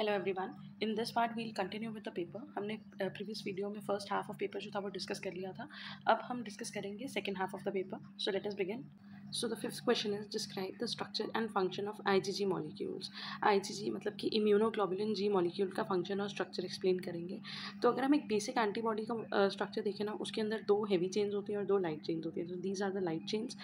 Hello everyone in this part we'll continue with the paper हमने previous video में first half of paper जो था वो discuss कर लिया था। अब हम डिस्कस करेंगे second half of the paper so let us begin so the fifth question is describe the structure and function of IgG molecules IgG मतलब कि इम्यूनोग्लोबुलिन जी मॉलिक्यूल का फ़ंक्शन और स्ट्रक्चर एक्सप्लेन करेंगे। तो अगर हम एक बेसिक एंटीबॉडी का स्ट्रक्चर uh, देखें ना उसके अंदर दो हैवी चेंज होती है और दो लाइट चेंज होती है। तो these are the light chain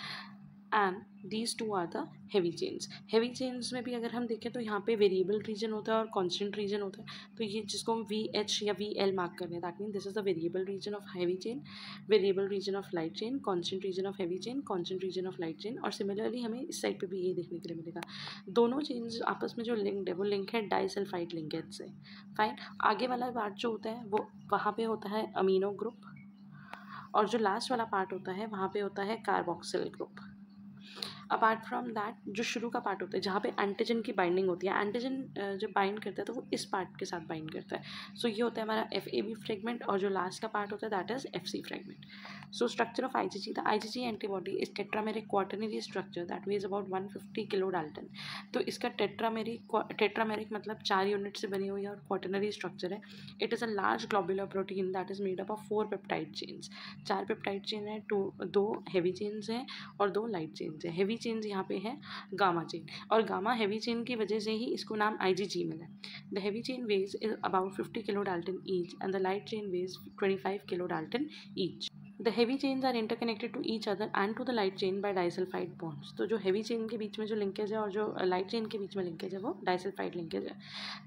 and these two are the heavy chains heavy chains में भी अगर हम देखें तो यहाँ पे वेरिएबल रीजन होता है और कॉन्स्टेंट रीजन होता है। तो ये जिसको हम वी एच या वी एल मार्क कर रहे हैं that mean this is the variable region of heavy chain variable region of light chain constant region of heavy chain constant region of light chain और सिमिलरली हमें इस side पर भी ये देखने के लिए मिलेगा। दोनों चेंज आपस में जो लिंक्ड है, वो लिंक है डाइसल्फाइड लिंकेज से। फाइन आगे वाला पार्ट जो होता है, वो वहाँ पर होता है अमीनो ग्रुप और जो लास्ट वाला पार्ट होता है, वहाँ पे होता है carboxyl group apart from that जो शुरू का पार्ट होता है जहाँ पे एंटीजन की बाइंडिंग होती है एंटीजन जब बाइंड करता है तो वो इस पार्ट के साथ बाइंड करता है। सो so, ये होता है हमारा एफ़ ए बी फ्रेगमेंट और जो लास्ट का पार्ट होता है that is F C fragment so structure of I G G the I G G antibody is tetrameric quaternary structure that weighs about one fifty kilo dalton तो इसका tetrameric tetrameric मतलब चार unit से बनी हुई है और क्वार्टनरी स्ट्रक्चर है। It is a large globular protein that is made up of four peptide chains चार पेप्टाइड चेन है टू दो हैवी चेन्स हैं और दो लाइट चेन्स हैं। हैवी चेन्स यहाँ पे है गामा चेन और गामा हैवी चेन की वजह से ही इसको नाम आई जी जी मिला the heavy chain weighs is about fifty kilo dalton each and the light chain weighs twenty five kilo dalton each the heavy chains are interconnected to each other and to the light chain by disulphide bonds तो जो heavy chain के बीच में जो linkage है और जो light chain के बीच में लिंकेज है वो डाइसल्फाइड लिंकेज है।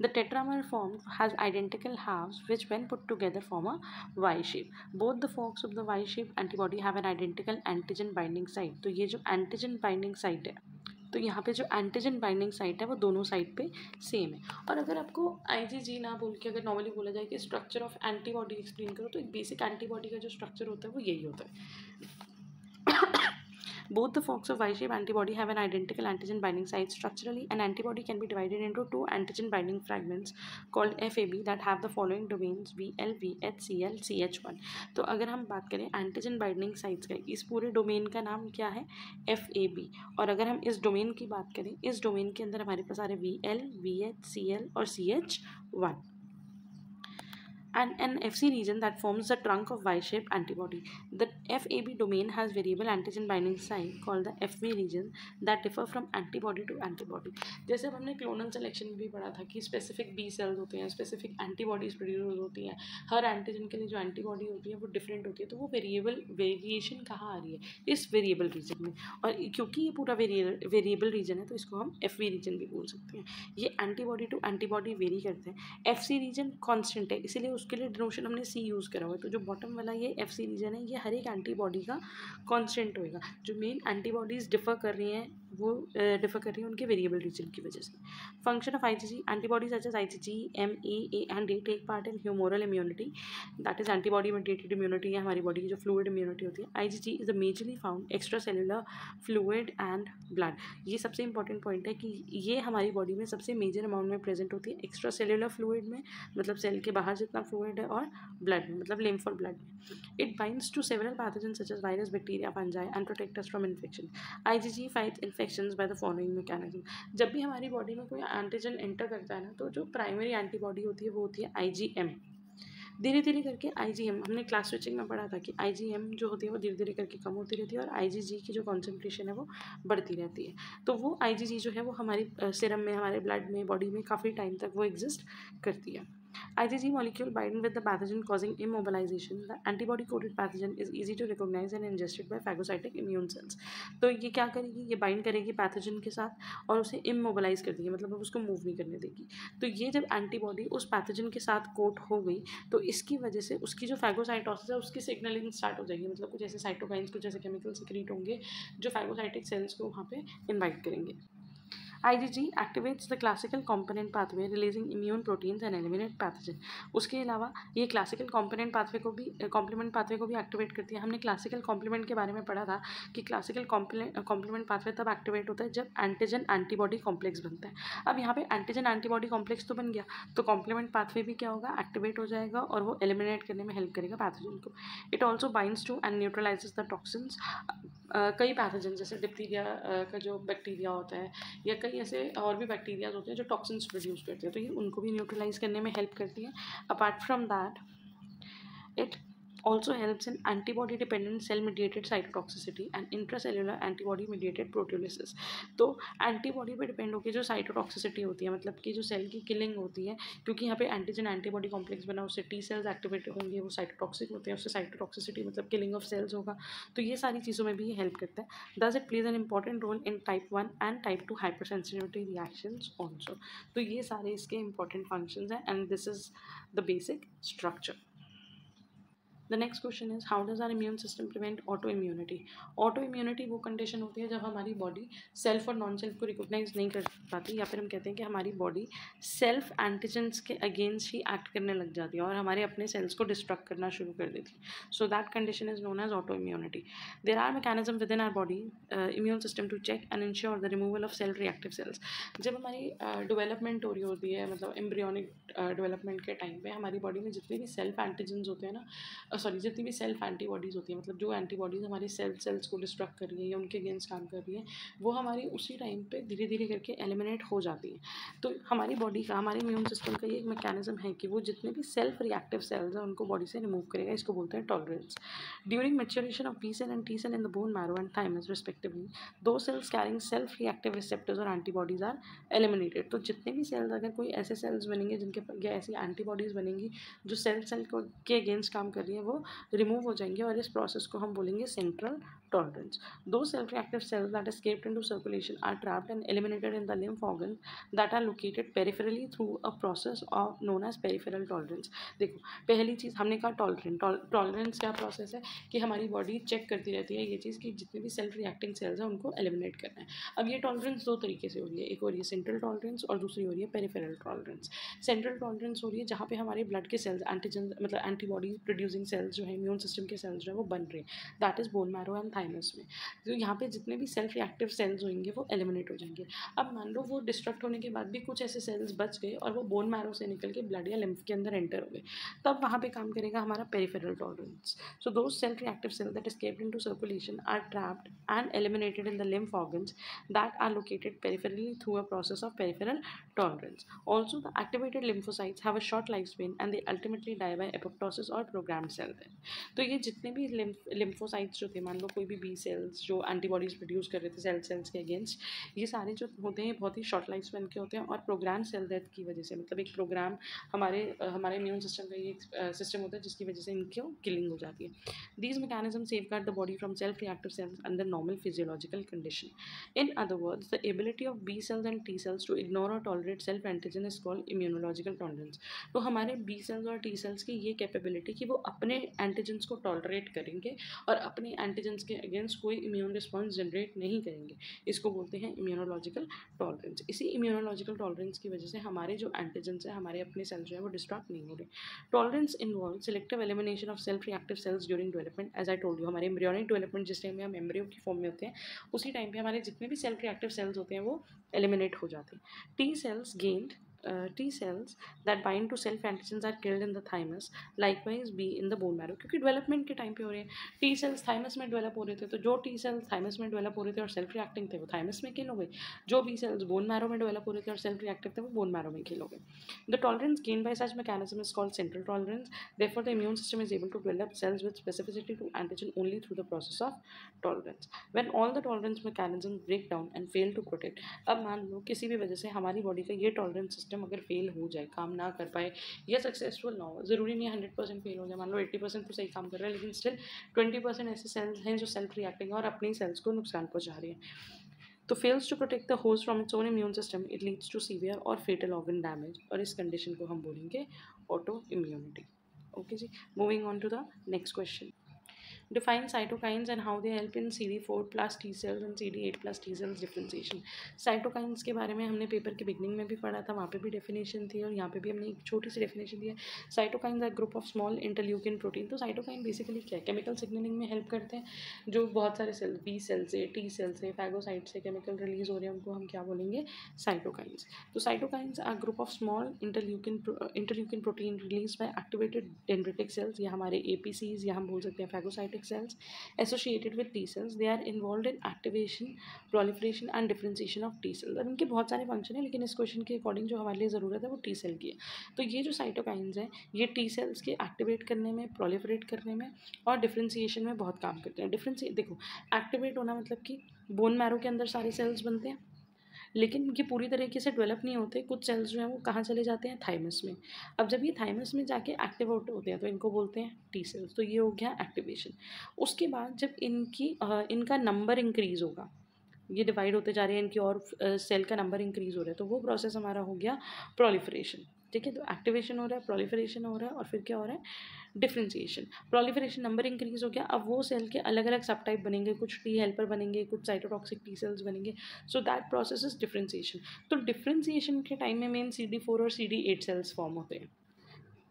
The tetramer form has identical how which when put together form a Y shape both the forks of the Y shape antibody have an identical antigen binding site तो ये जो antigen binding site है तो यहाँ पे जो antigen binding site है, वो दोनों साइड पे सेम है। और अगर आपको आईजीजी ना बोल के, अगर नॉर्मली बोला जाए कि स्ट्रक्चर ऑफ़ एंटीबॉडी एक्सप्लेन करो तो एक बेसिक एंटीबॉडी का जो स्ट्रक्चर होता है, वो यही होता है। Both the forks of Y-shape antibody have an identical antigen binding site. Structurally, an antibody can be divided into two antigen binding fragments called FAB that have the following domains VL, VH, CL, CH1. तो अगर हम बात करें antigen binding sites का इस पूरे domain का नाम क्या है एफ़ ए बी और अगर हम इस डोमेन की बात करें इस डोमेन के अंदर हमारे पास आ रहे V L V and an FC region that forms the trunk of Y-shaped antibody. The FAB domain has variable antigen binding site called the FB region that differ from antibody to antibody. जैसे अब हमने clonal selection में भी पढ़ा था कि specific B sales होते हैं स्पेसिफिक एंटीबॉडीज प्रोड्यूस होती हैं। हर एंटीजन के लिए जो एंटीबॉडी होती है, वो डिफरेंट होती है। तो वो वेरिएबल वेरिएशन कहाँ आ रही है? इस वेरिएबल रीजन में। और क्योंकि ये पूरा वेरिएबल रीजन है तो इसको हम एफ़ रीजन भी बोल सकते हैं। ये एंटीबॉडी टू एंटीबॉडी वेरी करते हैं। एफ़ रीजन कॉन्स्टेंट है, इसीलिए उसके लिए डिनोशन हमने सी यूज़ करा हुआ है। तो जो बॉटम वाला ये एफ़ सी रीजन है ये हर एक एंटीबॉडी का कॉन्स्टेंट होएगा। जो मेन एंटीबॉडीज़ डिफ़र कर रही हैं वो डिफ़र कर रही है उनके वेरिएबल रीजन की वजह से। Function of I G G antibodies H S I G G M A and D take part in humoral immunity that is antibody mediated immunity है हमारी बॉडी की, जो फ्लूड इम्यूनिटी होती है। I G G is a majorly found extra cellular fluid and blood ये सबसे important point है कि ये हमारी बॉडी में सबसे मेजर अमाउंट में प्रेजेंट होती है एक्स्ट्रा सेलुलर फ्लूड में मतलब सेल के बाहर जितना फ्लूड है और ब्लड में मतलब लिम्फ और ब्लड में। It binds to several pathogen such as virus bacteria fungi and protect from infection IgG fight infection by the following mechanism जब भी हमारी बॉडी में कोई एंटीजन एंटर करता है ना तो जो प्राइमरी एंटीबॉडी होती है, वो होती है आईजीएम धीरे धीरे करके आईजीएम हमने क्लास स्विचिंग में पढ़ा था कि आईजीएम जो होती है, वो धीरे धीरे करके कम होती रहती है और आईजीजी की जो कॉन्सेंट्रेशन है, वो बढ़ती रहती है। तो वो आईजीजी जो है, वो हमारी सिरम में, हमारे ब्लड में बॉडी में काफ़ी टाइम तक वो एग्जिस्ट करती है। IgG molecule bind with the pathogen causing immobilization. The antibody-coated pathogen is easy to recognize and ingested by phagocytic immune cells. तो ये क्या करेगी ये बाइंड करेगी पैथोजन के साथ और उसे इमोबलाइज कर देगी मतलब अब उसको मूव नहीं करने देगी तो ये जब एंटीबॉडी उस पैथोजन के साथ कोट हो गई तो इसकी वजह से उसकी जो फैगोसाइटोसिस है, उसकी सिग्नलिंग स्टार्ट हो जाएगी मतलब कुछ ऐसे साइटोकाइंस कुछ ऐसे केमिकल सिक्रीट होंगे, जो फैगोसाइटिक सेल्स को वहाँ पे इन्वाइट करेंगे IgG activates the classical component pathway, releasing immune proteins and eliminate pathogen उसके अलावा ये क्लासिकल कॉम्पोनेंट पाथवे को भी कॉम्प्लीमेंट पाथवे को भी एक्टिवेट करती है। हमने क्लासिकल कॉम्प्लीमेंट के बारे में पढ़ा था कि क्लासिकल कॉम्प्लीमेंट पाथवे तब एक्टिवेट होता है जब एंटीजन एंटीबॉडी कॉम्प्लेक्स बनता है। अब यहाँ पे एंटीजन एंटीबॉडी कॉम्प्लेक्स तो बन गया तो कॉम्प्लीमेंट पाथवे भी क्या होगा? एक्टिवेट हो जाएगा और वो एलिमिनेट करने में हेल्प करेगा पैथोजन को। It also binds to and neutralises the toxins कई पैथोजन जैसे डिप्टीरिया का जो बैक्टीरिया होता है या कई कई ऐसे और भी बैक्टीरियाज होते हैं जो टॉक्सिन्स प्रोड्यूस करते हैं तो ये उनको भी न्यूट्रलाइज करने में हेल्प करती है. Apart from that it also helps in antibody dependent cell mediated cytotoxicity and intracellular antibody mediated proteolysis. तो एंटीबॉडी पे डिपेंड होकर जो साइटोटॉक्सिसिटी होती है मतलब कि जो सेल की किलिंग होती है, क्योंकि यहाँ पे एंटीजन एंटीबॉडी कॉम्प्लेक्स बना, उससे टी सेल्स एक्टिवेट होंगे, वो साइटोटॉक्सिक होते हैं, उससे साइटोटॉक्सिसिटी मतलब किलिंग ऑफ़ सेल्स होगा। तो ये सारी चीज़ों में भी ये हेल्प करता है। Thus it plays an important role in type one and type two hypersensitivity reaction also तो ये सारे इसके इंपॉर्टेंट फ़ंक्शन हैं and this is the basic structure the next question is how does our immune system prevent autoimmunity autoimmunity वो condition होती है जब हमारी बॉडी सेल्फ और नॉन सेल्फ को रिकोगनाइज नहीं कर पाती या फिर हम कहते हैं कि हमारी बॉडी सेल्फ एंटीजेंस के अगेंस्ट ही एक्ट करने लग जाती है और हमारे अपने सेल्स को डिस्ट्रक्ट करना शुरू कर देती है। So that condition is known as autoimmunity there are mechanism within our body immune system to check and ensure the removal of self reactive cells जब हमारी डेवलपमेंट uh, हो रही होती है मतलब एम्ब्रियोनिक डेवलपमेंट uh, के टाइम पे हमारी बॉडी में जितने भी सेल्फ एंटीजेंस होते हैं ना सॉरी जितनी भी सेल्फ एंटीबॉडीज़ होती हैं मतलब जो एंटीबॉडीज़ हमारी सेल सेल्स को डिस्ट्रक्ट कर रही है या उनके अगेंस्ट काम कर रही है, वो हमारी उसी टाइम पे धीरे धीरे करके एलिमिनेट हो जाती है। तो हमारी बॉडी का, हमारे इम्यून सिस्टम का ये एक मैकेनिज्म है कि वो जितने भी सेल्फ रिएक्टिव सेल्स हैं, उनको बॉडी से रिमूव करेगा, इसको बोलते हैं tolerance during maturation of B cell and T cell in the bone marrow and thymus respectively those cells carrying self reactive receptors और एंटीबॉडीज़ आर एलिमिनेटेड तो जितने भी सेल्स अगर कोई ऐसे सेल्स बनेंगे जिनके, या ऐसी एंटीबॉडीज़ बनेंगी जो सेल सेल को, के अगेंस्ट काम कर रही है वो रिमूव हो जाएँगे और इस प्रोसेस को हम बोलेंगे central tolerance those self reactive cells that escaped into circulation are trapped and eliminated in the lymph organs that are located peripherally through a process of, known as peripheral tolerance. देखो, पहली चीज़, हमने कहा tolerance tolerance क्या process है? कि हमारी body check करती रहती है ये चीज़ कि जितने भी सेल्फ रिएक्टिंग सेल्स हैं उनको एलिमिनेट करना है। अब ये टॉलरेंस दो तरीके से हो रही है, एक हो रही है सेंट्रल टॉलरेंस और दूसरी हो रही है पेरिफेरल टॉलरेंस सेंट्रल टॉलरेंस हो रही है जहाँ पे हमारे ब्लड के सेल्स एंटीजन मतलब एंटीबॉडी प्रोड्यूसिंग सेल्स सेल्स जो है इम्यून सिस्टम के सेल्स जो है, वो बन रहे that is bone marrow and thymus में। जो यहाँ पे जितने भी सेल्फ रिएक्टिव सेल्स होंगे, वो एलिमिनेट हो जाएँगे। अब मान लो वो डिस्ट्रक्ट होने के बाद भी कुछ ऐसे सेल्स बच गए और वो बोन मैरो से निकल के ब्लड या लिम्फ के अंदर एंटर हो गए, तब वहाँ पर काम करेगा हमारा peripheral tolerance so those self reactive cell that is into circulation are trapped and eliminated in the lymph organs that are located peripherally through a process of peripheral tolerance also the activated lymphocytes have a short life span and they ultimately die by apoptosis और programme cells death. तो ये जितने भी lymphocytes जो थे, मान लो कोई भी बी सेल्स जो एंटीबॉडीज प्रोड्यूस कर रहे थे सेल सेल्स के अगेंस्ट ये सारे जो होते हैं, बहुत ही शॉर्ट लाइफ स्पेन के होते हैं और प्रोग्राम सेल डेथ की वजह से मतलब एक प्रोग्राम हमारे हमारे इम्यून सिस्टम का ये सिस्टम होता है, जिसकी वजह से इनकी किलिंग हो जाती है। These mechanism safeguard the body from self reactive cells under normal physiological condition in other words the ability of B cells and T cells to ignore और tolerate self antigen is called immunological tolerance तो हमारे B cells और T cells की ये capability कि वो अपने antigens को टॉलरेट करेंगे और अपने एंटीजेंस के अगेंस्ट कोई इम्यून रिस्पॉन्स जनरेट नहीं करेंगे। इसको बोलते हैं इम्यूनोलॉजिकल टॉलरेंस इसी इम्यूनोलॉजिकल टॉलरेंस की वजह से हमारे जो एंटीजेंस है, हमारे अपने सेल्स जो है, वो डिस्ट्रॉक्ट नहीं हो रहे tolerance involve selective elimination of self reactive cells during development as I told you हमारे एम्ब्रियोनिक डेवलपमेंट जिस टाइम में हम एम्ब्रियो की फॉर्म में होते हैं, उसी टाइम पर हमारे जितने भी सेल्फ रिएक्टिव सेल्स होते हैं, वो एलिमिनेट हो जाते हैं। टी सेल्स गेंड uh, T cells that bind to self antigens are killed in the thymus likewise be in the bone marrow क्योंकि डेवलपमेंट के टाइम पे हो रहे हैं टी सेल्स थाइमस में डेवलप हो रहे थे तो जो टी सेल्स थाइमस में डेवलप हो रहे थे और सेल्फ रिएक्टिंग थे वो थाइमस में किल हो गए जो बी सेल्स बोन मैरो में डेवलप हो रहे थे और सेल्फ रिएक्टिव थे वो बोन मैरो में किल हो गए the tolerance gain by such mechanism is called central tolerance therefore the immune system is able to develop cells with specificity to antigen only through the process of tolerance when all the tolerance mechanisms break down and fail to protect अब मान लो किसी भी वजह से हमारी body का ये tolerance system अगर फेल हो जाए, काम ना कर पाए, या सक्सेसफुल ना हो, ज़रूरी नहीं है हंड्रेड परसेंट फेल हो जाए, मान लो एट्टी परसेंट तो सही काम कर रहा है, लेकिन स्टिल ट्वेंटी परसेंट ऐसे सेल्स हैं जो सेल्फ रिएक्टिंग और अपनी सेल्स को नुकसान पहुँचा रही है। तो fails to protect the host from its own immune system it leads to severe और फेटल ऑर्गन डैमेज और इस कंडीशन को हम बोलेंगे autoimmunity okay ji moving on to the next question define cytokines and how they help in CD4 plus T cells and CD8 plus T cells differentiation. Cytokines के बारे में हमने paper के बिगनिंग में भी पढ़ा था, वहाँ पे भी डेफिनेशन थी और यहाँ पे भी हमने एक छोटी सी डेफिनेशन दी है। Cytokines are group of small interleukin protein तो साइटोकाइन बेसिकली क्या है? केमिकल सिग्नलिंग में हेल्प करते हैं, जो बहुत सारे सेल बी सेल से टी सेल से फैगोसाइट से केमिकल रिलीज़ हो रहे हैं, उनको हम क्या बोलेंगे? साइटोकाइंस तो cytokines are group of small interleukin interleukin protein release by activated dendritic cells या हमारे ए पी सीज या हम बोल सकते हैं phagocytic cytotoxic cells associated with T cells. They are involved in activation, proliferation and differentiation of T cells. अब इनके बहुत सारे फ़ंक्शन हैं लेकिन इस क्वेश्चन के अकॉर्डिंग जो हमारे लिए ज़रूरत है वो टी सेल की है तो ये जो साइटोकाइंस हैं ये टी सेल्स के एक्टिवेट करने में प्रोलिफरेट करने में और डिफ्रेंसीशन में बहुत काम करते हैं डिफ्रेंसी देखो एक्टिवेट होना मतलब कि बोन मैरो के अंदर सारे सेल्स बनते हैं लेकिन ये पूरी तरीके से डेवलप नहीं होते। कुछ सेल्स जो हैं वो कहाँ चले जाते हैं? थाइमस में। अब जब ये थाइमस में जाके एक्टिव होते हैं तो इनको बोलते हैं टी सेल्स तो ये हो गया एक्टिवेशन उसके बाद जब इनकी इनका नंबर इंक्रीज़ होगा, ये डिवाइड होते जा रहे हैं, इनकी और सेल का नंबर इंक्रीज़ हो रहा है तो वो प्रोसेस हमारा हो गया प्रोलिफरेशन ठीक है तो एक्टिवेशन हो रहा है प्रोलिफरेशन हो रहा है और फिर क्या हो रहा है? डिफ्रेंसीशन प्रोलिफरेशन नंबर इंक्रीज हो गया, अब वो सेल के अलग अलग सब टाइप बनेंगे, कुछ टी हेल्पर बनेंगे, कुछ साइटोटॉक्सिक टी सेल्स बनेंगे so that process is differentiation तो डिफ्रेंसीशन के टाइम में मेन सी डी फोर और C D eight cells form होते हैं।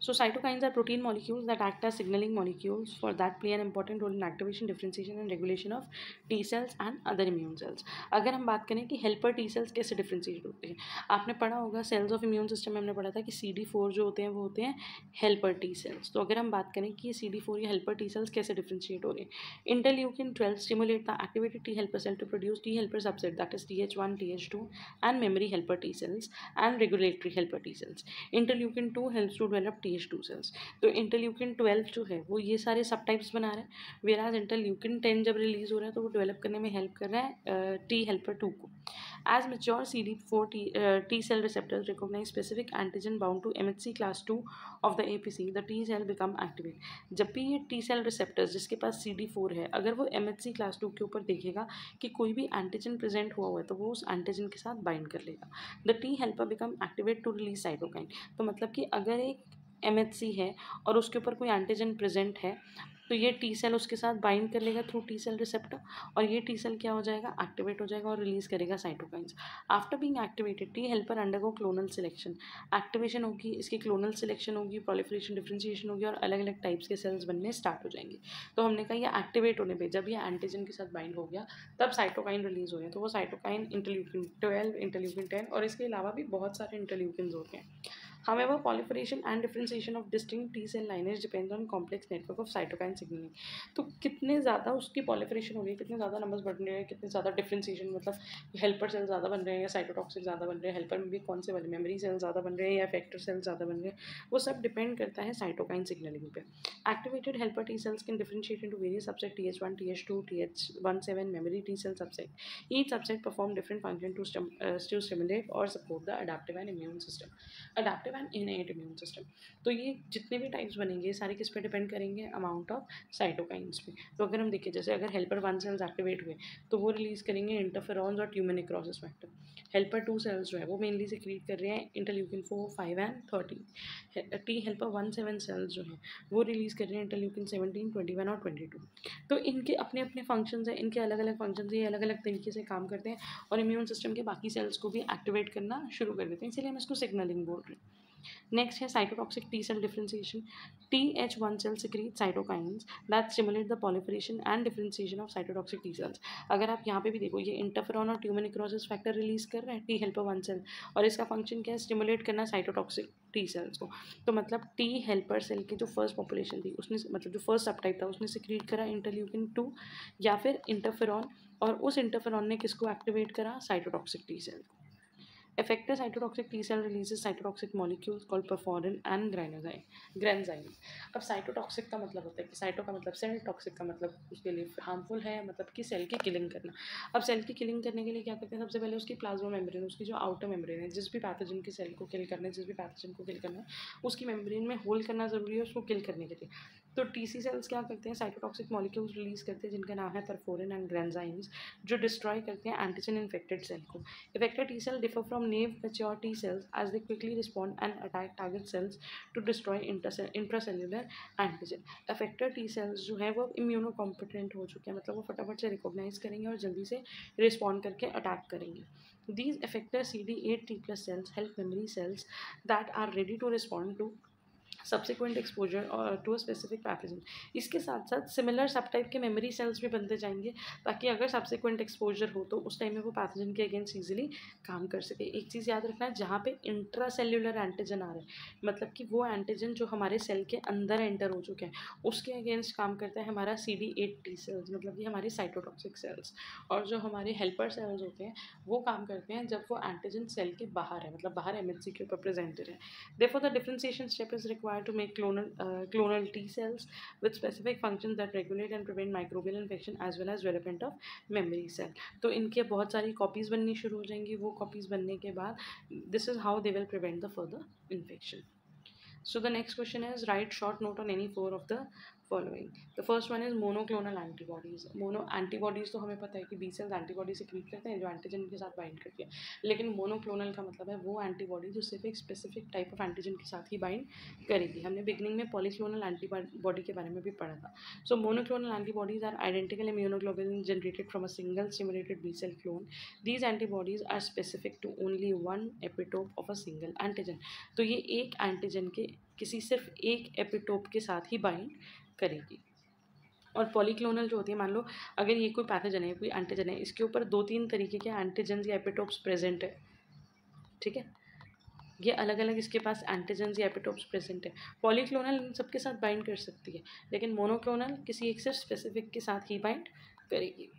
So cytokines are protein molecules that act as signaling molecules for that play an important role in activation, differentiation and regulation of T cells and other immune cells. अगर हम बात करें कि helper T cells कैसे differentiate होते हैं आपने पढ़ा होगा cells of immune system में हमने पढ़ा था कि CD4 जो होते हैं वो होते हैं helper T cells. तो अगर हम बात करें कि CD4 या helper T cells कैसे differentiate हो रहे हैं interleukin 12 stimulate the activated T helper cell to produce T helper subset that is TH1, TH2 and memory helper T cells and regulatory helper T cells. Interleukin 2 helps to develop T two cells तो interleukin twelve जो है, वो ये सारे सब types बना रहे हैं वेराज इंटरल्यूकिन टेन जब रिलीज़ हो रहा है तो वो डेवलप करने में हेल्प कर रहा है टी हेल्पर टू को। As mature C D four T T cell receptors recognise specific antigen bound to M H C class two of the A P C the T cell become activate जब भी ये T cell receptors जिसके पास सी D four है, अगर वो M H C class two के ऊपर देखेगा कि कोई भी एंटीजन प्रेजेंट हुआ हुआ है तो वो उस एंटीजन के साथ बाइंड कर लेगा। The T helper become activate to release cytokine तो मतलब कि अगर एक MHC है और उसके ऊपर कोई एंटीजन प्रेजेंट है तो ये टी सेल उसके साथ बाइंड कर लेगा थ्रू टी सेल रिसेप्टर और ये टी सेल क्या हो जाएगा? एक्टिवेट हो जाएगा और रिलीज़ करेगा cytokines after being activated T helper undergo clonal selection activation होगी, इसकी क्लोनल सिलेक्शन होगी प्रोलिफरेशन डिफ्रेंशिएशन होगी और अलग अलग टाइप्स के सेल्स बनने स्टार्ट हो जाएँगे. तो हमने कहा ये एक्टिवेट होने पर जब ये एंटीजन के साथ बाइंड हो गया, तब साइटोकाइन रिलीज़ हो गया. तो वो cytokine interleukin twelve interleukin ten और इसके अलावा भी बहुत सारे इंटरल्यूकिन होते हैं. However, proliferation and differentiation of distinct T cell lineage depends on complex network of cytokine signaling. तो कितने ज़्यादा उसकी proliferation हो रही है कितने ज़्यादा numbers बढ़ रहे हैं कितने ज़्यादा differentiation मतलब helper cells ज़्यादा बन रहे हैं या cytotoxic ज़्यादा बन रहे हैं helper में भी कौन से वाले memory cells ज़्यादा बन रहे हैं या effector cells ज़्यादा बन रहे हैं वो सब depend करता है cytokine signaling पे activated helper T cells can differentiate into various subset TH1 TH2 TH17 memory T cell subset each subset perform different function to, stim uh, to stimulate or support the adaptive and immune system adaptive and innate immune system तो ये जितने भी types बनेंगे सारे किस पे depend करेंगे? Amount of cytokines पे. तो अगर हम देखें, जैसे अगर हेल्पर वन सेल्स एक्टिवेट हुए तो वो रिलीज़ करेंगे इंटरफेरॉन्स और tumour necrosis factor helper two cells जो है, वो मेनली सिक्रीट कर रहे हैं interleukin four five and thirteen T helper one seven cells जो हैं, वो रिलीज़ कर रहे हैं इंटरल्यूकिन सेवनटीन ट्वेंटी वन और ट्वेंटी टू तो इनके अपने अपने फ़ंक्शन हैं, इनके अलग अलग फ़ंक्शन ये अलग अलग तरीके से काम करते हैं और इम्यून सिस्टम के बाकी सेल्स को भी एक्टिवेट करना शुरू कर देते हैं. इसलिए हम इसको सिग्नलिंग बोल रहे हैं. Next है cytotoxic T cell differentiation. TH1 cell secrete cytokines that stimulate the proliferation and differentiation of cytotoxic T cells अगर आप यहाँ पे भी देखो, ये इंटरफेरॉन और ट्यूमर निक्रोसिस फैक्टर रिलीज़ कर रहे हैं टी हेल्पर वन सेल और इसका फ़ंक्शन क्या है? स्टिमुलेट करना साइटोटॉक्सिक टी सेल्स को। तो मतलब टी हेल्पर सेल की जो फ़र्स्ट पॉपुलेशन थी, उसने मतलब जो फ़र्स्ट सब टाइप था, उसने सिक्रीट करा इंटरल्यूकिन टू या फिर इंटरफेरॉन और उस इंटरफेरॉन ने किसको एक्टिवेट करा? साइटोटॉक्सिक टी सेल को। Effector cytotoxic T cell releases cytotoxic molecules called perforin and granzyme. अब साइटोटॉक्सिक का मतलब होता है कि साइटो का मतलब सेल टॉक्सिक का मतलब उसके लिए हार्मफुल है मतलब कि सेल की किलिंग करना। अब सेल की किलिंग करने के लिए क्या करते हैं? सबसे पहले उसकी प्लाज्मा मेम्ब्रेन उसकी जो आउटर मेम्ब्रेन है, जिस भी पैथोजन की सेल को किल करना है, जिस भी पैथोजन को किल करना है, उसकी मेम्ब्रेन में होल करना ज़रूरी है, उसको किल करने के लिए। तो टी सी सेल्स क्या करते हैं? साइटोटॉक्सिक मॉलिक्यूल्स रिलीज़ करते हैं, जिनका नाम है परफोरिन एंड ग्रैनजाइम्स जो डिस्ट्रॉय करते हैं एंटीजन इन्फेक्टेड सेल को। Effector T cell differ from naive mature T cells as they quickly respond and attack target cells to destroy intracellular antigen effector T cells जो है, वो इम्यूनो कॉम्पिटेंट हो चुके हैं मतलब वो फटाफट से रिकोगनाइज करेंगे और जल्दी से रिस्पॉन्ड करके अटैक करेंगे। These effector C D eight T plus cells help memory cells that are ready to respond to subsequent exposure और टू अ स्पेसिफिक पैथोजन इसके साथ साथ सिमिलर सब टाइप के मेमोरी सेल्स भी बनते जाएँगे, ताकि अगर सब्सिक्वेंट एक्सपोजर हो तो उस टाइम में वो पैथोजन के अगेंस्ट ईजिली काम कर सके। एक चीज़ याद रखना है, जहाँ पे इंट्रा सेल्यूलर एंटीजन आ रहे हैं मतलब कि वो एंटीजन जो हमारे सेल के अंदर एंटर हो चुके हैं, उसके अगेंस्ट काम करता है हमारा C D eight T cells मतलब कि हमारी साइटोटॉक्सिक सेल्स और जो हमारे हेल्पर सेल्स होते हैं, वो काम करते हैं जब वो एंटीजन सेल के बाहर है मतलब बाहर एम के ऊपर प्रेजेंटेड है देखो the differentiation step is required required to make clonal, uh, clonal T cells with specific functions that regulate and prevent microbial infection as well as development of memory cell. तो इनके बहुत सारी copies बननी शुरू हो जाएँगी वो कॉपीज़ बनने के बाद this is how they will prevent the further infection So the next question is write short note on any four of the following the first one is monoclonal antibodies mono antibodies तो हमें पता है कि B cells antibody से create करते हैं, जो antigen के साथ बाइंड करती है। लेकिन मोनोक्लोनल का मतलब है वो एंटीबॉडी जो सिर्फ़ एक स्पेसिफिक टाइप ऑफ़ एंटीजन के साथ ही बाइंड करेगी। हमने बिगनिंग में पॉलीक्लोनल एंटीबॉडी के बारे में भी पढ़ा था। So monoclonal antibodies are identical immunoglobulin generated from a single stimulated B cell clone these antibodies are specific to only one epitope of a single antigen तो ये एक एंटीजन के, किसी सिर्फ़ एक एपिटोप के साथ ही बाइंड करेगी। और पॉलीक्लोनल जो होती है, मान लो, अगर ये कोई पैथोजन है, कोई एंटीजन है, इसके ऊपर दो तीन तरीके के एंटीजन या एपिटोप्स प्रेजेंट है। ठीक है? ये अलग अलग इसके पास एंटीजन या एपिटोप्स प्रेजेंट है। पॉलीक्लोनल इन सबके साथ बाइंड कर सकती है, लेकिन मोनोक्लोनल किसी एक से स्पेसिफिक के साथ ही बाइंड करेगी।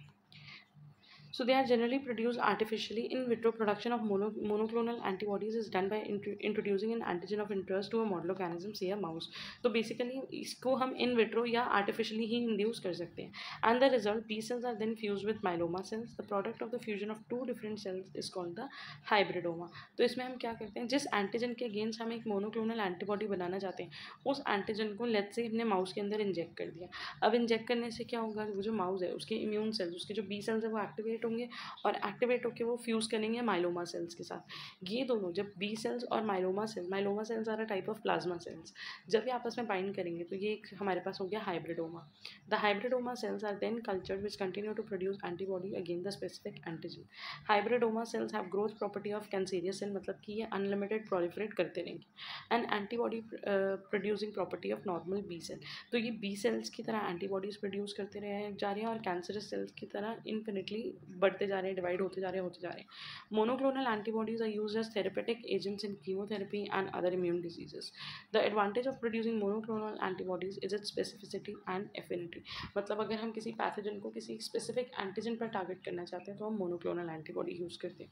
So they are generally produced artificially. In vitro production of mono, monoclonal antibodies is done by introducing an antigen of interest to a model organism, say a mouse. So basically इसको हम in vitro या artificially ही induce कर सकते हैं. And the result, B cells are then fused with myeloma cells. The product of the fusion of two different cells is called the hybridoma. तो इसमें हम क्या करते हैं जिस एंटीजन के अगेंस्ट हम एक मोनोक्लोनल एंटीबॉडी बनाना चाहते हैं उस एंटीजन को लेट से हमने माउस के अंदर इंजेक्ट कर दिया अब इंजेक्ट करने से क्या होगा वो जो माउस है उसके इम्यून सेल्स उसके जो बी सेल्स है वो एक्टिवेट एक्टिवेट होंगे और एक्टिवेट होकर वो फ्यूज़ करेंगे माइलोमा सेल्स के साथ। ये दोनों, जब बी सेल्स और myeloma cells myeloma cells are a type of plasma cells जब ये आपस में बाइंड करेंगे तो ये एक हमारे पास हो गया hybridoma the hybridoma cells are then cultured which continue to produce antibody against the specific antigen hybridoma cells have growth property of cancerous cell मतलब कि ये अनलिमिटेड प्रोलिफरेट करते रहेंगे। And antibody producing property of normal B cell तो ये B sales की तरह antibodies produce करते रहे जा रहे हैं और कैंसरस सेल्स की तरह इन्फिनिटली बढ़ते जा रहे हैं डिवाइड होते जा रहे हैं, होते जा रहे हैं। Monoclonal antibodies are use as therapeutic agents in chemotherapy and other immune diseases the advantage of producing monoclonal antibodies is it specificity and affinity मतलब अगर हम किसी पैथोजन को किसी स्पेसिफिक एंटीजन पर टारगेट करना चाहते हैं तो हम मोनोक्लोनल एंटीबॉडी यूज़ करते हैं।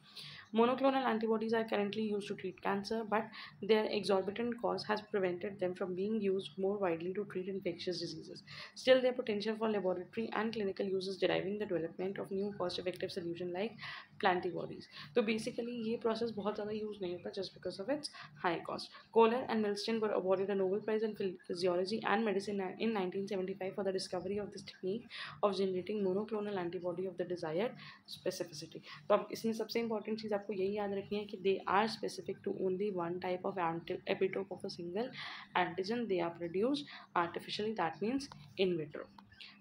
Monoclonal antibodies are currently use to treat cancer but their exorbitant cost has prevented them from being use more widely to treat infectious diseases still their potential for laboratory and clinical use driving the development of new cost effective solution like planty तो basically ये process बहुत ज़्यादा use नहीं होता just because of its high cost Kohler and Milstein were awarded a Nobel prize in physiology and medicine in 1975 for the discovery of this technique of generating monoclonal antibody of the desired specificity तो अब इसमें सबसे important चीज़ आपको यही याद रखनी है कि they are specific to only one type of epitope of a single antigen they are produced artificially that means in vitro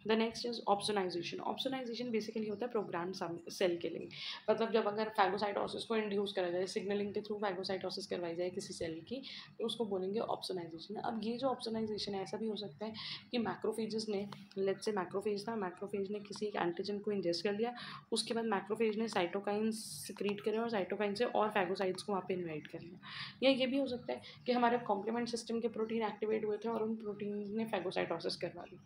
the next is opsonization opsonization basically होता है प्रोग्राम सेल किलिंग मतलब जब अगर फैगोसाइटोसिस को induce करा जाए signalling के through phagocytosis करवाई जाए किसी सेल की तो उसको बोलेंगे ऑप्शनाइजेशन अब ये जो ऑप्शनाइजेशन है, ऐसा भी हो सकता है कि मैक्रोफेजेस ने लेट से मैक्रोफेज था मैक्रोफेज ने किसी एक एंटीजन को इंजेस्ट कर लिया, उसके बाद मैक्रोफेज ने साइटोकाइन क्रिएट करे और साइटोकाइन से और फैगोसाइट्स को वहाँ पर इन्वाइट कर लिया। या ये भी हो सकता है कि हमारे कॉम्प्लीमेंट सिस्टम के प्रोटीन एक्टिवेट हुए थे और उन प्रोटीन ने फैगोसाइटोसिस करवा दी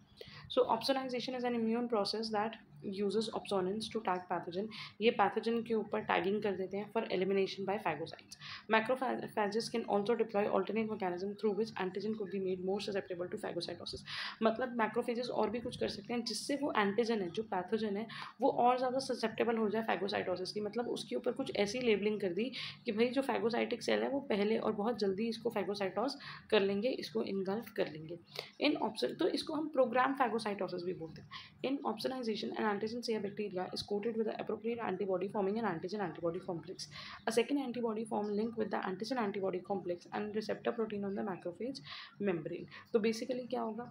so opsonization is an immune process that uses opsonins to tag pathogen ये पैथोजन के ऊपर टैगिंग कर देते हैं for elimination by phagocytes macrophages can also deploy alternate mechanism through which antigen could be made more susceptible to phagocytosis मतलब macrophages और भी कुछ कर सकते हैं जिससे वो एंटीजन है, जो पैथोजन है, वो और ज़्यादा ससेप्टेबल हो जाए फैगोसाइटोसिस की। मतलब उसके ऊपर कुछ ऐसी लेबलिंग कर दी कि भाई जो फैगोसाइटिक सेल है वो पहले और बहुत जल्दी इसको फैगोसाइटोस कर लेंगे, इसको इनगल्फ कर लेंगे। इन ऑप्शन तो इसको हम प्रोग्राम फैगोसाइटोसिस भी बोलते हैं। In opsonization an antigen say a bacteria is coated with the appropriate antibody forming an antigen antibody complex. A second antibody form linked with the antigen antibody complex and receptor protein on the macrophage membrane. तो basically क्या होगा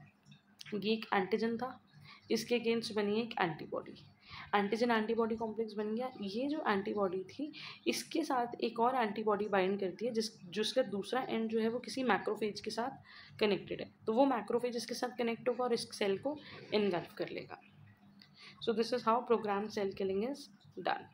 ये एक antigen था इसके against बनी एक antibody antigen antibody complex बन गया ये जो एंटीबॉडी थी इसके साथ एक और एंटीबॉडी बाइंड करती है जिस जिसका दूसरा एंड जो है वो किसी मैक्रोफेज के साथ कनेक्टेड है तो वो मैक्रोफेज इसके साथ कनेक्ट होगा और इस सेल को इनगल्फ कर लेगा So this is how program cell killing is done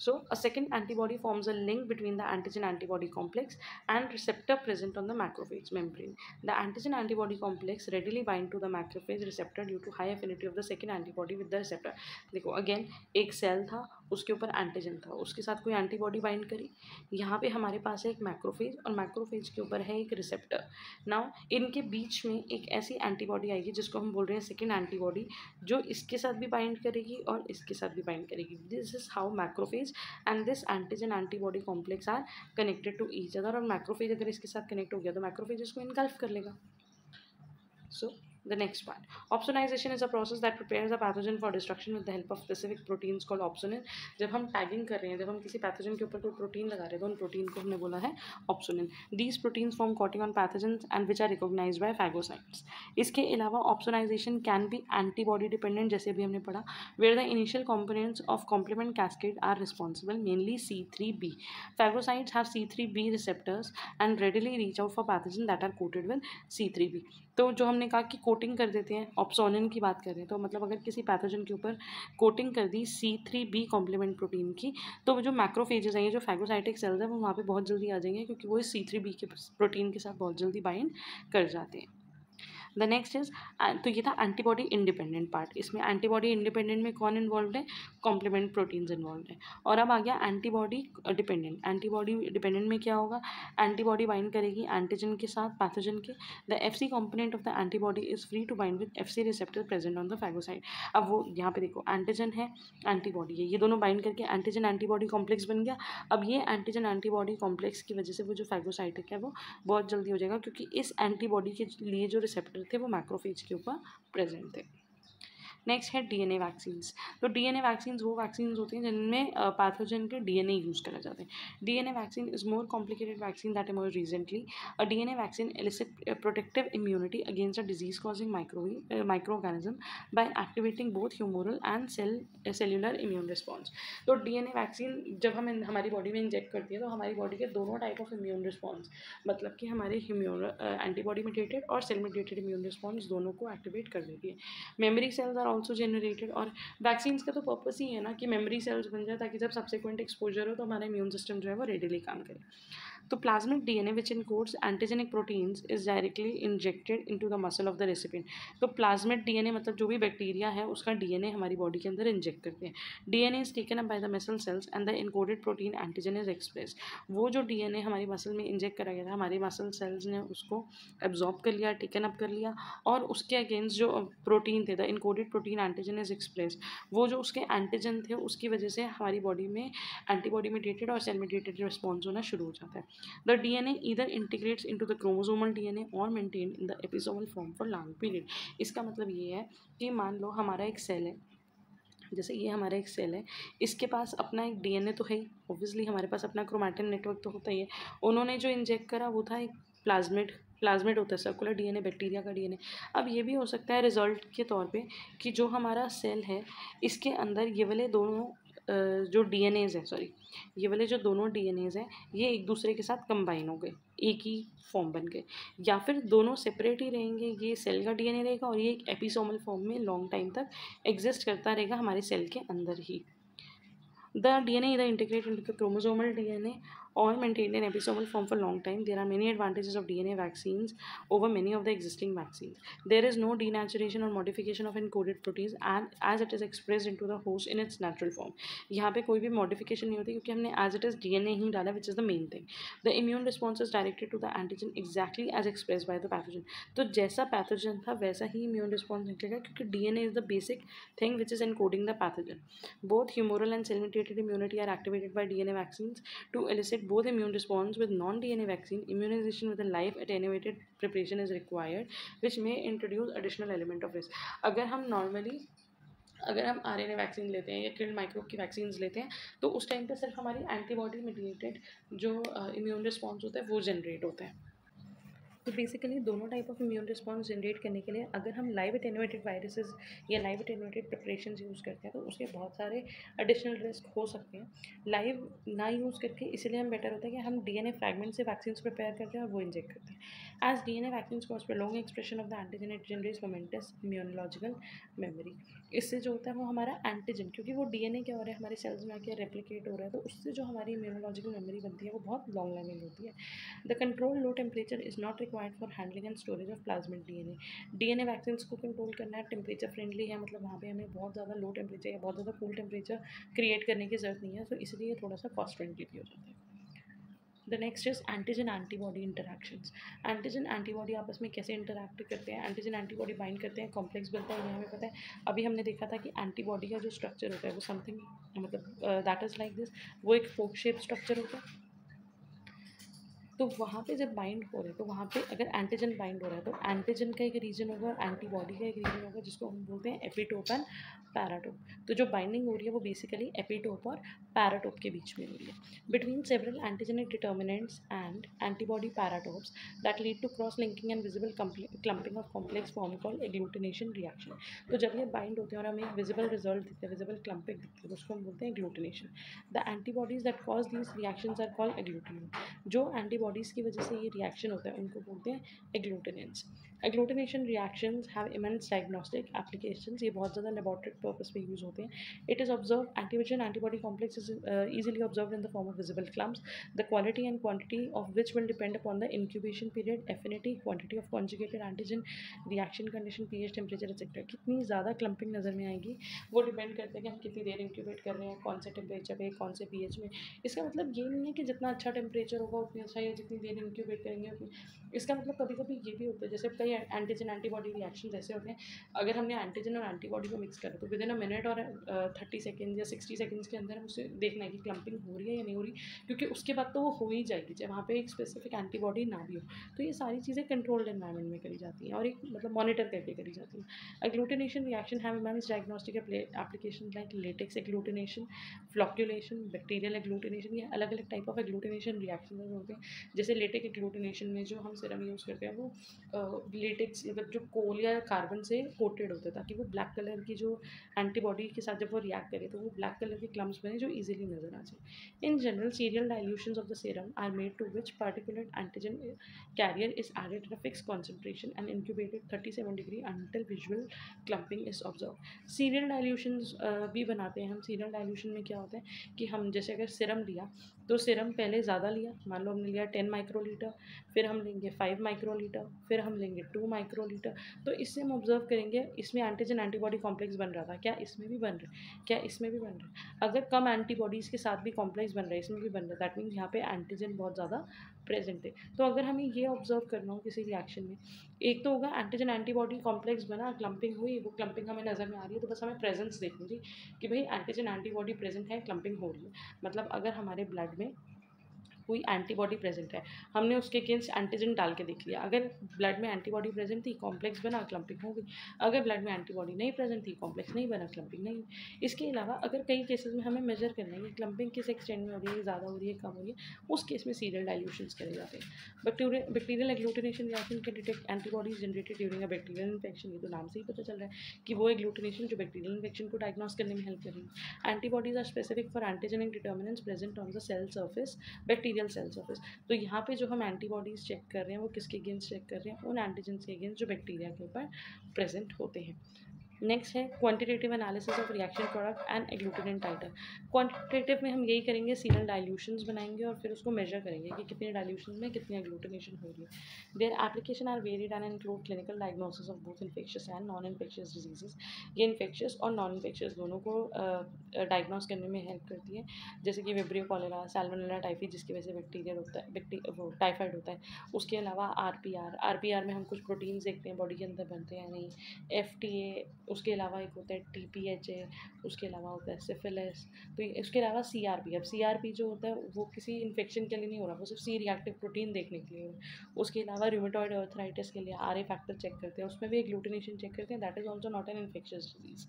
So a second antibody forms a link between the antigen-antibody complex and receptor present on the macrophage membrane. The antigen-antibody complex readily bind to the macrophage receptor due to high affinity of the second antibody with the receptor. देखो again एक cell था उसके ऊपर antigen था। उसके साथ कोई antibody bind करी। यहाँ पे हमारे पास है एक मैक्रोफेज और मैक्रोफेज के ऊपर है एक रिसेप्टर नाउ इनके बीच में एक ऐसी एंटीबॉडी आएगी जिसको हम बोल रहे हैं सेकेंड एंटीबॉडी जो इसके साथ भी बाइंड करेगी और इसके साथ भी बाइंड करेगी। This is how macrophage and this antigen antibody complex are connected to each other और मैक्रोफेज अगर इसके साथ कनेक्ट हो गया तो मैक्रोफेज इसको इनगल्फ कर लेगा। So so, The next part. Opsonization is a process that prepares a pathogen for destruction with the help of specific proteins called opsonin. जब हम टैगिंग कर रहे हैं, जब हम किसी पैथोजन के ऊपर कोई प्रोटीन लगा रहे हैं तो उन प्रोटीन को हमने बोला है opsonin these proteins form coating on pathogens and which are recognise by phagocytes इसके अलावा opsonization can be antibody dependent जैसे अभी हमने पढ़ा where the initial components of complement cascade are responsible mainly C three B phagocytes have C three B receptors and readily reach out for pathogen that are coated with C three B तो जो हमने कहा कि coating कर देते हैं। Opsonin की बात करें तो मतलब अगर किसी पैथोजन के ऊपर कोटिंग कर दी C three B complement protein की तो जो मैक्रोफेजेस हैं जो फैगोसाइटिक सेल्स हैं, वो वहाँ पर बहुत जल्दी आ जाएँगे क्योंकि वो इस सी थ्री बी के प्रोटीन के साथ बहुत जल्दी बाइंड कर जाते हैं। द नेक्स्ट इज़ तो ये था एंटीबॉडी इंडिपेंडेंट पार्ट इसमें एंटीबॉडी इंडिपेंडेंट में कौन इन्वॉल्व है? कॉम्प्लीमेंट प्रोटीन्स इन्वॉल्व है. और अब आ गया एंटीबॉडी डिपेंडेंट एंटीबॉडी डिपेंडेंट में क्या होगा? एंटीबॉडी बाइंड करेगी एंटीजन के साथ पैथोजन के. The F C component of the antibody is free to bind with F C receptor present on the phagocyte अब वो, यहाँ पे देखो एंटीजन है एंटीबॉडी है. ये दोनों बाइंड करके एंटीजन एंटीबॉडी कॉम्प्लेक्स बन गया. अब ये एंटीजन एंटीबॉडी कॉम्प्लेक्स की वजह से वो जो फैगोसाइटिक है, वो बहुत जल्दी हो जाएगा, क्योंकि इस एंटीबॉडी के लिए जो रिसेप्टर थे वो मैक्रोफेज के ऊपर प्रेजेंट थे नेक्स्ट है डीएनए वैक्सीन्स तो डीएनए वैक्सीन्स वो वैक्सीन होती हैं जिनमें पैथोजन के डीएनए यूज़ करा जाते हैं. DNA vaccine is more complicated vaccine that emerge recently a DNA vaccine elicit protective immunity against a disease causing micro microorganism by activating both humoral and cell cellular immune response तो DNA vaccine जब हम हमारी body में inject करती है तो हमारी body के दोनों टाइप ऑफ़ इम्यून रिस्पॉन्स मतलब कि हमारे इम्यून एंटीबॉडी मिटेटेड और सेल मिटेटेड इम्यून रिस्पॉन्स दोनों को एक्टिवेट कर देती है. Memory cells are also generated और वैक्सीन्स का तो पर्पस ही है ना कि मेमोरी सेल्स बन जाए ताकि जब सब्सिक्वेंट एक्सपोजर हो तो हमारा इम्यून सिस्टम जो है वो रेडिली काम करे। तो which in codes antigenic proteins is directly injected into the muscle of the recipient तो प्लाज्मिक डीएनए मतलब जो भी बैक्टीरिया है, उसका डीएनए हमारी बॉडी के अंदर इंजेक्ट करते हैं। DNA is taken up by the muscle cells and the encoded protein antigen is express वो जो डीएनए हमारी मसल में इंजेक्ट करा गया था, हमारी मसल सेल्स ने उसको एब्जॉर्ब कर लिया टेकन अप कर लिया और उसके अगेंस्ट जो प्रोटीन थे the encoded protein antigen is express वो जो उसके एंटीजन थे, उसकी वजह से हमारी बॉडी में एंटीबॉडी मिटेटेड और सेल मिटेटेड रिस्पॉन्स होना शुरू हो जाता है। The DNA either integrates into the chromosomal DNA or maintained in the episomal form for long period. इसका मतलब ये है कि मान लो हमारा एक सेल है। जैसे ये हमारा एक सेल है। इसके पास अपना एक डीएनए तो है ऑब्वियसली हमारे पास अपना क्रोमैटिन नेटवर्क तो होता ही है। उन्होंने जो इंजेक्ट करा वो था एक प्लाज्मेट प्लाज्मेट होता है सर्कुलर डीएनए बैक्टीरिया का डीएनए अब ये भी हो सकता है रिज़ल्ट के तौर पे कि जो हमारा सेल है, इसके अंदर ये वाले दोनों जो डी एन एज़ हैं सॉरी ये वाले जो दोनों डी एन एज़ हैं, ये एक दूसरे के साथ कंबाइन हो गए, एक ही फॉर्म बन गए, या फिर दोनों सेपरेट ही रहेंगे, ये सेल का डी एन ए रहेगा और ये एक एपिसोमल फॉर्म में लॉन्ग टाइम तक एग्जिस्ट करता रहेगा हमारे सेल के अंदर ही। The D N A integrate chromosomal D N A or maintained in episomal form for long time. There are many advantages of DNA vaccines over many of the existing vaccines. There is no denaturation or modification of encoded proteins and as it is expressed into the host in its natural form. यहाँ पे कोई भी modification नहीं होती क्योंकि हमने as it is DNA ही डाला which is the main thing. The immune response is directed to the antigen exactly as expressed by the pathogen. तो जैसा pathogen था वैसा ही immune response निकलेगा क्योंकि DNA is the basic thing which is encoding the pathogen. Both humoral and cell-mediated immunity are activated by DNA vaccines to elicit both immune response with non-DNA vaccine, immunization with a live attenuated preparation is required, which may introduce additional element of risk. अगर हम normally अगर हम are N A vaccine लेते हैं या killed microbe की vaccine लेते हैं तो उस टाइम पे सिर्फ़ हमारी एंटीबॉडी मीडिएटेड जो इम्यून रिस्पॉन्स होता है वो जनरेट होता है तो बेसिकली दोनों type of immune response generate करने के लिए अगर हम लाइव एटेनुएटेड वायरसेस या लाइव एटेनुएटेड प्रिपरेशन यूज़ करते हैं तो उसके बहुत सारे एडिशनल रिस्क हो सकते हैं। लाइव ना यूज़ करके इसलिए हम बेटर होता है कि हम डी एन ए फ्रैगमेंट से वैक्सीन प्रिपेयर करते हैं और वो इंजेक्ट करते हैं। N A vaccine cause long expression of the antigen it generates momentous immunological memory इससे जो होता है वो हमारा एंटीजन क्योंकि वो डी एन ए क्या हो रहा है, हमारे सेल्स में आके रेप्लिकेट हो रहा है तो उससे जो हमारी इम्यूनोलॉजिकल मेमोरी बनती है, वो बहुत लॉन्ग लाइनिंग होती है. The control low temperature is not required for handling and storage of plasmid D N A D N A vaccine को कंट्रोल करना है टेम्परेचर फ्रेंडली है मतलब वहाँ पे हमें बहुत ज़्यादा लो टेम्परेचर या बहुत ज़्यादा कूल टेम्परेचर क्रिएट करने की ज़रूरत नहीं है तो इसलिए थोड़ा सा कॉस्ट फ्रेंडली भी हो जाता है. The next is antigen antibody interaction antigen antibody आपस में कैसे इंटरेक्ट करते हैं? एंटीजन एंटीबॉडी बाइंड करते हैं कॉम्प्लेक्स बनता है ये हमें पता है। अभी हमने देखा था कि एंटीबॉडी का जो स्ट्रक्चर होता है, वो समथिंग मतलब दैट इज़ लाइक दिस वो एक फोक शेप स्ट्रक्चर होता है। तो वहाँ पे जब बाइंड हो रहे हैं तो वहाँ पे अगर एंटीजन बाइंड हो रहा है तो एंटीजन का एक रीजन होगा और एंटीबॉडी का एक रीजन होगा, जिसको हम बोलते हैं एपिटोप एंड पैराटोप तो जो बाइंडिंग हो रही है, वो बेसिकली एपिटोप और पैराटोप के बीच में हो रही है. Between several antigenic determinants and antibody paratopes that lead to cross linking and visible clumping of complex form call agglutination reaction तो जब ये बाइंड होते हैं और हमें एक विजिबल रिज़ल्ट दिखते हैं विजिबल क्लम्पिंग दिखते हैं उसको हम बोलते हैं agglutination the antibodies that cause these reaction are call agglutinin जो एंटीबॉडीज़ की वजह से ये रिएक्शन होता है, उनको बोलते हैं agglutinants agglutination reactions have immense diagnostic applications ये बहुत ज़्यादा लेबॉर्ट्री पर्पस पे यूज़ होते हैं. It is observe antigen antibody complex is easily observe in the form of visible clumps the quality and quantity of which will depend upon the incubation period affinity quantity of conjugated antigen reaction condition P H temperature etcetera कितनी ज़्यादा clumping नज़र में आएगी, वो depend करता है कि हम कितनी देर इंक्यूबेट कर रहे हैं, कौन से टेम्परेचर पे, कौन से पीएच में. इसका मतलब ये नहीं है कि जितना अच्छा टेम्परेचर होगा, उतनी अच्छा या जितनी देर इंक्यूबेट करेंगे इसका मतलब कभी कभी ये भी होता है, जैसे कई एंटीजन एंटीबॉडी रिएक्शन ऐसे होते हैं, अगर हमने एंटीजन और एंटीबॉडी को मिक्स करा तो विद इन अ मिनट और थर्टी सेकेंड या सिक्सटी सेकेंड्स के अंदर हम उसे देखना है कि क्लम्पिंग हो रही है या नहीं हो रही, क्योंकि उसके बाद तो वो हो ही जाएगी जब वहाँ पर एक स्पेसिफिक एंटीबॉडी ना भी हो। तो ये सारी चीज़ें कंट्रोल्ड इन्वायरमेंट में करी जाती हैं और एक मतलब मॉनिटर करके करी जाती हैं। Agglutination reaction have immense diagnostic application like latex agglutination flocculation bacterial agglutination ये अलग अलग टाइप ऑफ़ एग्लूटिनेशन रिएक्शन होते हैं। जैसे लेटेक एग्लूटिनेशन में जो हम सिरम यूज़ करते हैं, वो लेटेक्स मतलब जो कोल या कार्बन से कोटेड होते हैं, ताकि वो ब्लैक कलर की जो एंटीबॉडी के साथ जब वो रिएक्ट करे तो वो ब्लैक कलर के क्लम्स बने जो इजीली नज़र आ जाए। In general serial dilution of the serum are made to which particular antigen carrier is added fix concentration and incubated thirty seven degree until visual clumping is observe serial dilution भी बनाते हैं हम। Serial dilution में क्या होता है कि हम, जैसे अगर सिरम लिया तो सिरम पहले ज़्यादा लिया। मान लो हमने लिया टेन माइक्रोलीटर फिर हम लेंगे फाइव माइक्रोलीटर फिर हम लेंगे टू माइक्रोलीटर तो इससे हम ऑब्ज़र्व करेंगे, इसमें एंटीजन एंटीबॉडी कॉम्प्लेक्स बन रहा था। क्या इसमें भी बन रहा है? क्या इसमें भी बन रहा है? अगर कम एंटीबॉडीज़ के साथ भी कॉम्प्लेक्स बन रहा है, इसमें भी बन रहा है दैट मीन्स यहाँ पे एंटीजन बहुत ज़्यादा प्रेजेंट है। तो अगर हमें ये ऑब्ज़र्व करना हो किसी रिएक्शन में, एक तो होगा एंटीजन एंटीबॉडी कॉम्प्लेक्स बना क्लम्पिंग हुई, वो क्लम्पिंग हमें नज़र में आ रही है तो बस हमें प्रेजेंस देखनी कि भाई एंटीजन एंटीबॉडी प्रेजेंट है क्लम्पिंग हो रही है। मतलब अगर हमारे ब्लड में कोई एंटीबॉडी प्रेजेंट है। हमने उसके अगेंस्ट एंटीजन डाल के देख लिया। अगर ब्लड में एंटीबॉडी प्रेजेंट थी, कॉम्प्लेक्स बना क्लम्पिंग हो गई अगर ब्लड में एंटीबॉडी नहीं प्रेजेंट थी, कॉम्प्लेक्स नहीं बना क्लम्पिंग नहीं। इसके अलावा अगर कई केसेस में हमें मेजर करना है कि क्लम्पिंग किस एक्सटेंड में हो रही है, ज़्यादा हो रही है, कम हो रही है, उस केस में सीरियल डाइल्यूशन करे जाते हैं। बैक्टीरिया बैक्टीरियल एग्लूटिनेशन रिएक्शन के detect antibodies generated during a bacterial infection ये तो नाम से ही पता चल रहा है कि वो एग्लूटिनेशन जो बैक्टीरियल इन्फेक्शन को डायग्नोस करने में हेल्प करेंगे antibodies are specific for antigenic determinants present on the cell surface bacterial cell surface तो यहाँ पे जो हम एंटीबॉडीज़ चेक कर रहे हैं, वो किसके अगेंस्ट चेक कर रहे हैं? उन एंटीजन के अगेंस्ट जो बैक्टीरिया के ऊपर प्रेजेंट होते हैं। नेक्स्ट है quantitative analysis of reaction product and agglutinant titer quantitative में हम यही करेंगे, सीरियल डाइल्यूशंस बनाएँगे और फिर उसको मेजर करेंगे कि कितने डाइल्यूशन में कितनी एग्लूटिनेशन हो रही है। Their application are varied and include clinical diagnosis of both infectious and non infectious diseases ये इन्फेक्शियस और नॉन इन्फेक्शियस दोनों को डायग्नोस करने में हेल्प करती है। जैसे कि विब्रियो कॉलेरा सैल्मोनेला टाइफी जिसकी वजह से बैक्टीरिया होता है वो टाइफाइड होता है। उसके अलावा R P R R P R में हम कुछ प्रोटीन्स देखते हैं बॉडी के अंदर बनते हैं नहीं। एफ़ टी ए उसके अलावा एक होता है टी पी एच ए उसके अलावा होता है सिफिलिस तो इसके अलावा सी आर पी अब सी आर पी जो होता है वो किसी इन्फेक्शन के लिए नहीं हो रहा, वो सिर्फ़ सी रिएक्टिव प्रोटीन देखने के लिए उसके अलावा रूमेटॉइड अर्थराइटिस के लिए आर ए फैक्टर चेक करते हैं, उसमें भी एक ग्लूटिनेशन चेक करते हैं that is also not an infectious disease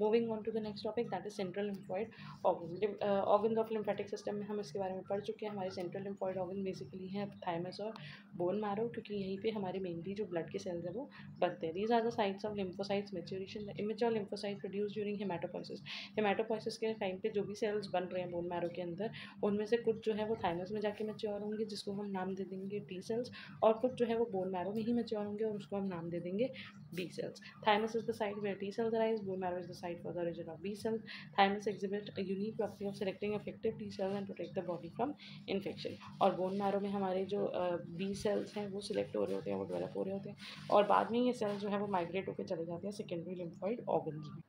moving on to the next topic that is central lymphoid organ organ of lymphatic system में हम इसके बारे में पढ़ चुके हैं। हमारे सेंट्रल लिम्फॉइड ऑर्गन बेसिकली है थाइमस और बोन मैरो क्योंकि यहीं पे हमारे मेनली जो ब्लड के सेल्स है वो बनते हैं। These are the sites of lymphocytes maturation immature lymphocyte produce during hematopoiesis hematopoiesis के टाइम पे जो भी सेल्स बन रहे हैं बोन मैरो के अंदर, उनमें से कुछ जो है वो थाइमस में जाके मेच्योर होंगे, जिसको हम नाम दे देंगे टी सेल्स और कुछ जो है वो बोन मैरो में ही मेच्योर होंगे और उसको हम नाम दे देंगे B cells thymus is the site where T cells arise bone marrow is the site for the origin of B cells. Thymus exhibit a unique property of selecting effective T cells and protect the body from infection. और bone marrow में हमारे जो B sales हैं, वो select हो रहे होते हैं, वो डेवलप हो रहे होते हैं और बाद में ये सेल्स जो है, वो माइग्रेट होकर चले जाते हैं सेकेंडरी लिम्फॉइड ऑर्गन्स में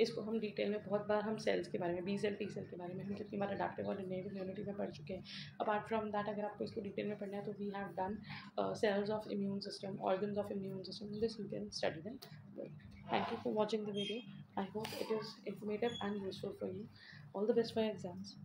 इसको हम डिटेल में बहुत बार हम सेल्स के बारे में बी सेल टी सेल के बारे में, हम कितनी बार अडाप्टिव और इनेटिव इम्यूनिटी में पढ़ चुके हैं। अपार्ट फ्रॉम दैट अगर आपको इसको डिटेल में पढ़ना है तो we have done cells of immune system organ of immune system this you can study then thank you for watching the video I hope it is informative and useful for you all the best for exams.